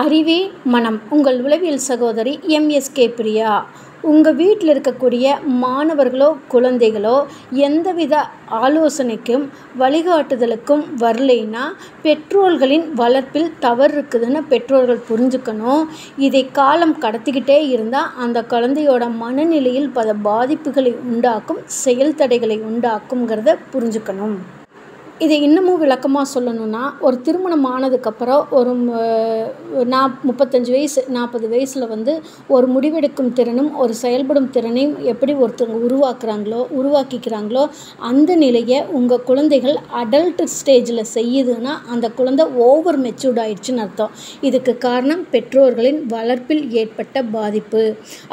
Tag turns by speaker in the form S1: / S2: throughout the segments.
S1: அறிவே மனம். உங்கள் உளவியல் சகோதரி எம்எஸ்கே பிரியா. உங்கள் வீட்டில் இருக்கக்கூடிய மாணவர்களோ குழந்தைகளோ எந்தவித ஆலோசனைக்கும் வழிகாட்டுதலுக்கும் வரலைன்னா பெற்றோர்களின் வளர்ப்பில் தவறு இருக்குதுன்னு பெற்றோர்கள் புரிஞ்சுக்கணும். இதை காலம் கடத்திக்கிட்டே இருந்தால் அந்த குழந்தையோட மனநிலையில் பல பாதிப்புகளை உண்டாக்கும் செயல் தடைகளை உண்டாக்குங்கிறத புரிஞ்சுக்கணும். இதை இன்னமும் விளக்கமாக சொல்லணும்னா ஒரு திருமணம் ஆனதுக்கப்புறம் ஒரு நா முப்பத்தஞ்சு வயசு நாற்பது வயசில் வந்து ஒரு முடிவெடுக்கும் திறனும் ஒரு செயல்படும் திறனையும் எப்படி ஒருத்தவங்க உருவாக்குறாங்களோ உருவாக்கிக்கிறாங்களோ அந்த நிலையை உங்கள் குழந்தைகள் அடல்ட் ஸ்டேஜில் செய்யுதுன்னா அந்த குழந்தை ஓவர் மெச்சூர்ட் ஆயிடுச்சுன்னு அர்த்தம். இதுக்கு காரணம் பெற்றோர்களின் வளர்ப்பில் ஏற்பட்ட பாதிப்பு.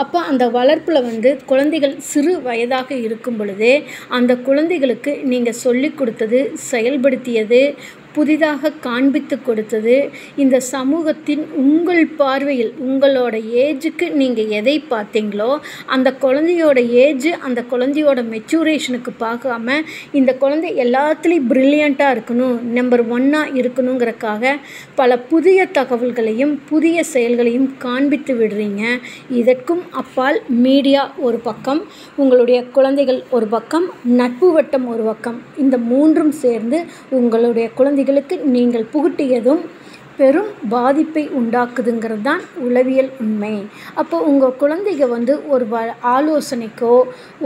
S1: அப்போ அந்த வளர்ப்பில் வந்து குழந்தைகள் சிறு வயதாக இருக்கும் பொழுதே அந்த குழந்தைகளுக்கு நீங்கள் சொல்லிக் கொடுத்தது செயல்படுத்தியது. புதிதாக காண்பித்து கொடுத்தது. இந்த சமூகத்தின் உங்கள் பார்வையில் உங்களோட ஏஜுக்கு நீங்கள் எதை பார்த்தீங்களோ அந்த குழந்தையோட ஏஜ் அந்த குழந்தையோட மெச்சூரேஷனுக்கு பார்க்காம இந்த குழந்தை எல்லாத்துலேயும் ப்ரில்லியண்ட்டாக இருக்கணும் நம்பர் ஒன்னாக இருக்கணுங்கிறக்காக பல புதிய தகவல்களையும் புதிய செயல்களையும் காண்பித்து விடுறீங்க. இதற்கும் அப்பால் மீடியா ஒரு பக்கம் உங்களுடைய குழந்தைகள் ஒரு பக்கம் நட்பு வட்டம் ஒரு பக்கம். இந்த மூன்றும் சேர்ந்து உங்களுடைய குழந்தை குழந்தைகளுக்கு நீங்கள் புகுட்டியதும் பெரும் பாதிப்பை உண்டாக்குதுங்கிறது தான் உளவியல் உண்மை. அப்போ உங்கள் குழந்தைங்க வந்து ஒரு வ ஆலோசனைக்கோ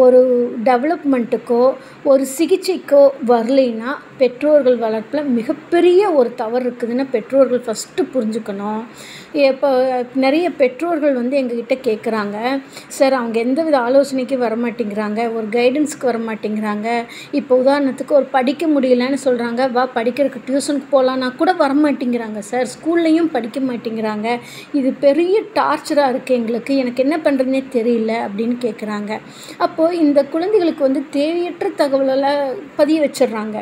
S1: ஒரு டெவலப்மெண்ட்டுக்கோ ஒரு சிகிச்சைக்கோ வரலைன்னா பெற்றோர்கள் வளர்ப்பில் மிகப்பெரிய ஒரு தவறு இருக்குதுன்னு பெற்றோர்கள் ஃபஸ்ட்டு புரிஞ்சுக்கணும். இப்போ நிறைய பெற்றோர்கள் வந்து எங்ககிட்ட கேட்குறாங்க சார் அவங்க எந்த வித ஆலோசனைக்கும் வரமாட்டேங்கிறாங்க ஒரு கைடன்ஸ்க்கு வரமாட்டேங்கிறாங்க இப்போ உதாரணத்துக்கு ஒரு படிக்க முடியலன்னு சொல்கிறாங்க வா படிக்கிறதுக்கு டியூஷனுக்கு போகலான்னா கூட வரமாட்டேங்கிறாங்க சார். ஸ்கூல்லையும் படிக்க மாட்டேங்கிறாங்க. இது பெரிய டார்ச்சராக இருக்குது எங்களுக்கு. எனக்கு என்ன பண்ணுறதுனே தெரியல அப்படின்னு கேட்குறாங்க அப்போது இந்த குழந்தைகளுக்கு வந்து தேவையற்ற தகவலெல்லாம் பதிய வச்சிடுறாங்க.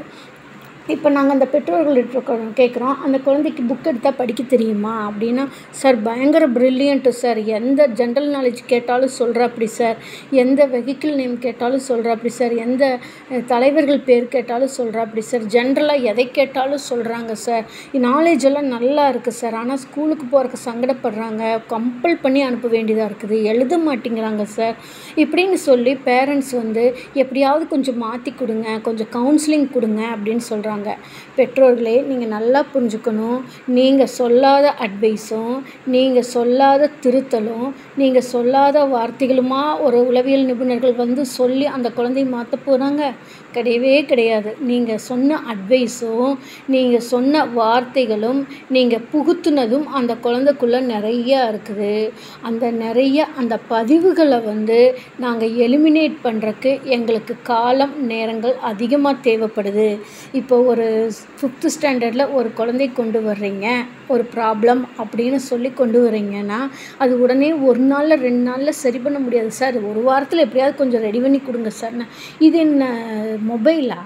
S1: இப்போ நாங்கள் அந்த பெற்றோர்கள்ட்ட கேட்குறோம் அந்த குழந்தைக்கு புக் எடுத்தால் படிக்க தெரியுமா அப்படின்னா சார் பயங்கர ப்ரில்லியண்ட்டு சார். எந்த ஜென்ரல் நாலேஜ் கேட்டாலும் சொல்கிறாப்படி சார். எந்த வெஹிக்கிள் நேம் கேட்டாலும் சொல்கிறாப்படி சார். எந்த தலைவர்கள் பேர் கேட்டாலும் சொல்கிறாப்படி சார். ஜென்ரலாக எதை கேட்டாலும் சொல்கிறாங்க சார். நாலேஜ் எல்லாம் நல்லா இருக்குது சார். ஆனால் ஸ்கூலுக்கு போகிறக்கு சங்கடப்படுறாங்க. கம்பல் பண்ணி அனுப்ப வேண்டியதாக இருக்குது. எழுத மாட்டேங்கிறாங்க சார். இப்படின்னு சொல்லி பேரண்ட்ஸ் வந்து எப்படியாவது கொஞ்சம் மாற்றி கொடுங்க. கொஞ்சம் கவுன்சிலிங் கொடுங்க. அப்படின்னு சொல்கிறாங்க சொல்கிறாங்க பெற்றோர்களே நீங்கள் நல்லா புரிஞ்சுக்கணும். நீங்கள் சொல்லாத அட்வைஸும் நீங்கள் சொல்லாத திருத்தலும் நீங்கள் சொல்லாத வார்த்தைகளுமா ஒரு உளவியல் நிபுணர்கள் வந்து சொல்லி அந்த குழந்தைய மாற்ற போகிறாங்க கிடையவே கிடையாது. நீங்கள் சொன்ன அட்வைஸும் நீங்கள் சொன்ன வார்த்தைகளும் நீங்கள் புகுத்துனதும் அந்த குழந்தைக்குள்ளே நிறையா இருக்குது. அந்த நிறைய அந்த பதிவுகளை வந்து நாங்கள் எலிமினேட் பண்ணுறக்கு எங்களுக்கு காலம் நேரங்கள் அதிகமாக தேவைப்படுது. இப்போ ஒரு ஃபிஃப்த்து ஸ்டாண்டர்டில் ஒரு குழந்தை கொண்டு வர்றீங்க ஒரு ப்ராப்ளம் அப்படின்னு சொல்லி கொண்டு வர்றீங்கன்னா அது உடனே ஒரு நாளில் ரெண்டு நாளில் சரி பண்ண முடியாது சார். ஒரு வாரத்தில் எப்படியாவது கொஞ்சம் ரெடி பண்ணி கொடுங்க சார். இது என்ன மொபைலா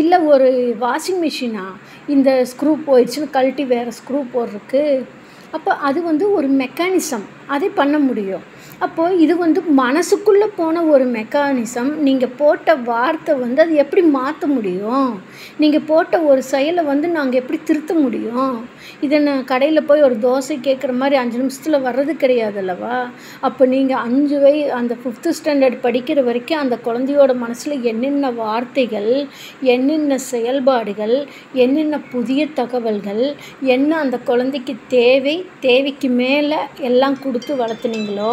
S1: இல்லை ஒரு வாஷிங் மிஷினா இந்த ஸ்க்ரூ போயிடுச்சுன்னு கழட்டி வேறு ஸ்க்ரூ போடுறதுக்கு? அப்போ அது வந்து ஒரு மெக்கானிசம் அதை பண்ண முடியும். அப்போது இது வந்து மனசுக்குள்ளே போன ஒரு மெக்கானிசம் நீங்கள் போட்ட வார்த்தை வந்து அது எப்படி மாற்ற முடியும்? நீங்கள் போட்ட ஒரு செயலை வந்து நாங்கள் எப்படி திருத்த முடியும்? இதை நான் கடையில் போய் ஒரு தோசை கேட்குற மாதிரி அஞ்சு நிமிஷத்தில் வர்றது கிடையாது அல்லவா? அப்போ நீங்கள் அஞ்சு வய அந்த ஃபிஃப்த்து ஸ்டாண்டர்ட் படிக்கிற வரைக்கும் அந்த குழந்தையோட மனசில் என்னென்ன வார்த்தைகள் என்னென்ன செயல்பாடுகள் என்னென்ன புதிய தகவல்கள் என்ன அந்த குழந்தைக்கு தேவை தேவைக்கு மேலே எல்லாம் கொடுத்து வளர்த்துனீங்களோ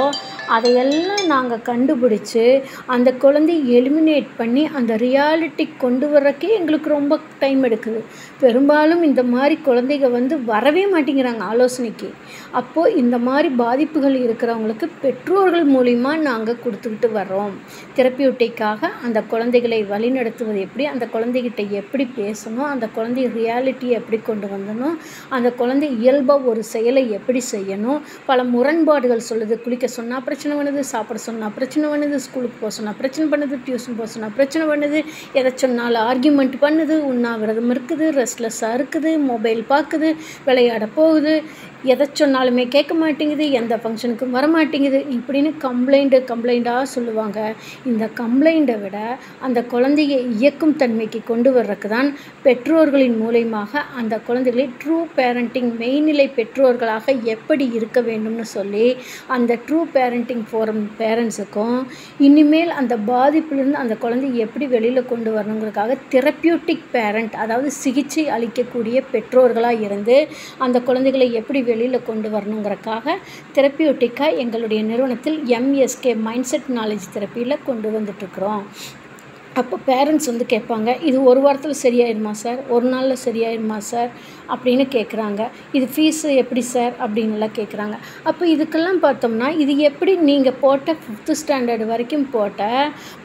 S1: அதையெல்லாம் நாங்கள் கண்டுபிடிச்சி அந்த குழந்தைய எலிமினேட் பண்ணி அந்த ரியாலிட்டி கொண்டு வர்றக்கே எங்களுக்கு ரொம்ப டைம் எடுக்குது. பெரும்பாலும் இந்த மாதிரி குழந்தைங்க வந்து வரவே மாட்டேங்கிறாங்க ஆலோசனைக்கு. அப்போது இந்த மாதிரி பாதிப்புகள் இருக்கிறவங்களுக்கு பெற்றோர்கள் மூலிமா நாங்கள் கொடுத்துக்கிட்டு வர்றோம். தெரப்பியூட்டிக்காக அந்த குழந்தைகளை வழிநடத்துவது எப்படி அந்த குழந்தைகிட்ட எப்படி பேசணும் அந்த குழந்தை ரியாலிட்டியை எப்படி கொண்டு வந்தணும் அந்த குழந்தை இயல்பாக ஒரு செயலை எப்படி செய்யணும் பல முரண்பாடுகள் சொல்லுது குளிக்க சொன்னால் அப்புறம் பிரச்சனை பண்ணுது சாப்பிட சொன்னால் பிரச்சனை பண்ணுது ஸ்கூலுக்கு போக சொன்னால் பிரச்சனை பண்ணுது டியூஷன் போக சொன்னால் பிரச்சனை பண்ணுது. எதை சொன்னாலும் ஆர்கியூமெண்ட் பண்ணுது உண்ணாவிரதம் இருக்குது ரெஸ்ட்லெஸ்ஸாக இருக்குது மொபைல் பார்க்குது விளையாட போகுது. எதை சொன்னாலுமே கேட்க மாட்டேங்குது எந்த ஃபங்க்ஷனுக்கும் வர மாட்டேங்குது இப்படின்னு கம்ப்ளைண்ட்டு கம்ப்ளைண்ட்டாக சொல்லுவாங்க. இந்த கம்ப்ளைண்ட்டை விட அந்த குழந்தையை இயக்கும் தன்மைக்கு கொண்டு வர்றதுக்கு தான் பெற்றோர்களின் மூலயமாக அந்த குழந்தைகளை ட்ரூ பேரண்டிங் மெய்நிலை பெற்றோர்களாக எப்படி இருக்க வேண்டும்னு சொல்லி அந்த ட்ரூ பேரண்டிங் ஃபோரம் பேரண்ட்ஸுக்கும் இனிமேல் அந்த பாதிப்புலேருந்து அந்த குழந்தையை எப்படி வெளியில் கொண்டு வரணுங்கிறதுக்காக தெரப்பியூட்டிக் பேரண்ட் அதாவது சிகிச்சை அளிக்கக்கூடிய பெற்றோர்களாக இருந்து அந்த குழந்தைகளை எப்படி வெளியில் கொண்டு வரணுங்கிறக்காக தெரப்பியூட்டிக்காக எங்களுடைய நிறுவனத்தில் எம்எஸ்கே மைண்ட் செட் நாலேஜ் தெரப்பியில் கொண்டு வந்துட்டுருக்குறோம். அப்போ பேரண்ட்ஸ் வந்து கேட்பாங்க இது ஒரு வாரத்தில் சரியாயிருமா சார் ஒரு நாளில் சரியாயிருமா சார் அப்படின்னு கேட்குறாங்க இது ஃபீஸு எப்படி சார் அப்படின்லாம் கேட்குறாங்க அப்போ இதுக்கெல்லாம் பார்த்தோம்னா இது எப்படி நீங்கள் போட்ட ஃபிஃப்த்து ஸ்டாண்டர்ட் வரைக்கும் போட்ட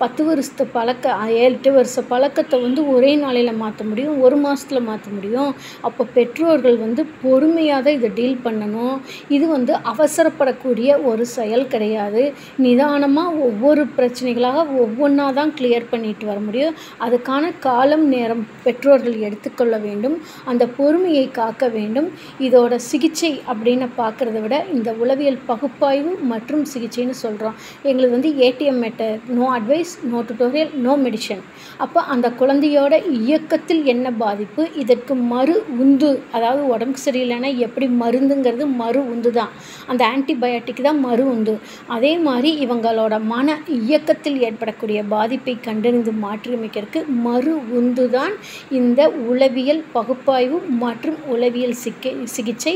S1: பத்து வருஷத்து பழக்க எட்டு வருஷ பழக்கத்தை வந்து ஒரே நாளையில் மாற்ற முடியும் ஒரு மாதத்தில் மாற்ற முடியும். அப்போ பெற்றோர்கள் வந்து பொறுமையாக தான் இதை டீல் பண்ணணும். இது வந்து அவசரப்படக்கூடிய ஒரு செயல் கிடையாது. நிதானமாக ஒவ்வொரு பிரச்சனைகளாக ஒவ்வொன்றா தான் கிளியர் பண்ணிட்டு வர முடியும். அதுக்கான காலம் நேரம் பெற்றோர்கள் எடுத்துக்கொள்ள வேண்டும். அந்த பொறுமையை காக்க வேண்டும். இதோட சிகிச்சை அப்படின்னு பார்க்குறத விட இந்த உளவியல் பகுப்பாய்வு மற்றும் சிகிச்சைன்னு சொல்கிறோம் எங்களுக்கு வந்து ATM matter no advice no tutorial no medicine அப்போ அந்த குழந்தையோட இயக்கத்தில் என்ன பாதிப்பு? இதற்கு மறு உந்து அதாவது உடம்புக்கு சரியில்லைன்னா எப்படி மருந்துங்கிறது மறு உந்து தான். அந்த ஆன்டிபயோட்டிக் தான் மறு உந்து. அதே மாதிரி இவங்களோட மன இயக்கத்தில் ஏற்படக்கூடிய பாதிப்பை கண்டறிந்து மாற்றியமைக்கிறதுக்கு மறு உந்து தான் இந்த உளவியல் பகுப்பாய்வு மற்றும் மற்றும் உளவியல் சிக்கை சிகிச்சை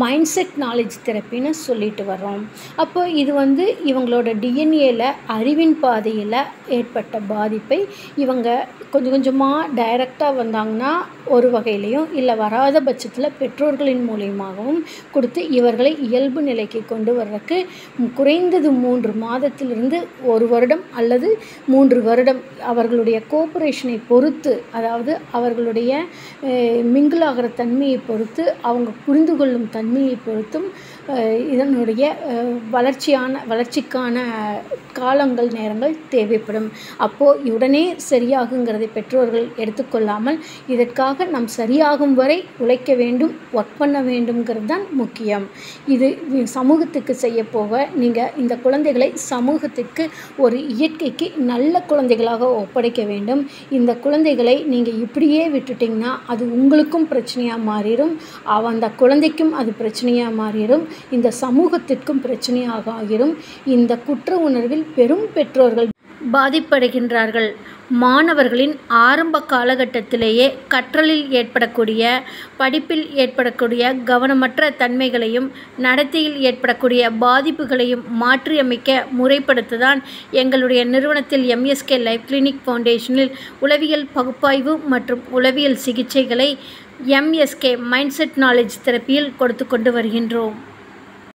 S1: மைண்ட் செட் நாலேஜ் தெரப்பின்னு சொல்லிட்டு வர்றோம். அப்போ இது வந்து இவங்களோட டிஎன்ஏல அறிவின் பாதையில் ஏற்பட்ட பாதிப்பை இவங்க கொஞ்சம் கொஞ்சமாக டைரெக்டாக வந்தாங்கன்னா ஒரு வகையிலையும் இல்லை வராத பட்சத்தில் பெற்றோர்களின் மூலியமாகவும் கொடுத்து இவர்களை இயல்பு நிலைக்கு கொண்டு வர்றதுக்கு குறைந்தது மூன்று மாதத்திலிருந்து ஒரு வருடம் அல்லது மூன்று வருடம் அவர்களுடைய கோஆப்ரேஷனை பொறுத்து அதாவது அவர்களுடைய மிங்கிள் ஆகிற தன்மையை பொறுத்து அவங்க புரிந்து கொள்ளும் தன்மையை பொறுத்தும் இதனுடைய வளர்ச்சியான வளர்ச்சிக்கான காலங்கள் நேரங்கள் தேவைப்படும். அப்போது உடனே சரியாகுங்கிறதை பெற்றோர்கள் எடுத்துக்கொள்ளாமல் இதற்காக நாம் சரியாகும் வரை உழைக்க வேண்டும் ஒர்க் பண்ண வேண்டும்ங்கிறது தான் முக்கியம். இது சமூகத்துக்கு செய்ய போக நீங்கள் இந்த குழந்தைகளை சமூகத்துக்கு ஒரு இயற்கைக்கு நல்ல குழந்தைகளாக ஒப்படைக்க வேண்டும். இந்த குழந்தைகளை நீங்கள் இப்படியே விட்டுட்டிங்கன்னா அது உங்களுக்கும் பிரச்சனையாக மாறிடும். அந்த குழந்தைக்கும் அது பிரச்சனையாக மாறிடும். இந்த சமூகத்திற்கும் பிரச்சனையாக ஆகிரும். இந்த குற்ற உணர்வில் பெரும் பெற்றோர்கள் பாதிப்படைகின்றார்கள். மாணவர்களின் ஆரம்ப காலகட்டத்திலேயே கற்றலில் ஏற்படக்கூடிய படிப்பில் ஏற்படக்கூடிய கவனமற்ற தன்மைகளையும் நடத்தையில் ஏற்படக்கூடிய பாதிப்புகளையும் மாற்றியமைக்க முறைப்படுத்ததான் எங்களுடைய நிறுவனத்தில் எம்எஸ்கே லைஃப் கிளினிக் ஃபவுண்டேஷனில் உளவியல் பகுப்பாய்வு மற்றும் உளவியல் சிகிச்சைகளை எம்எஸ்கே மைண்ட் செட் நாலேஜ் தெரப்பியில் கொடுத்து கொண்டு வருகின்றோம்.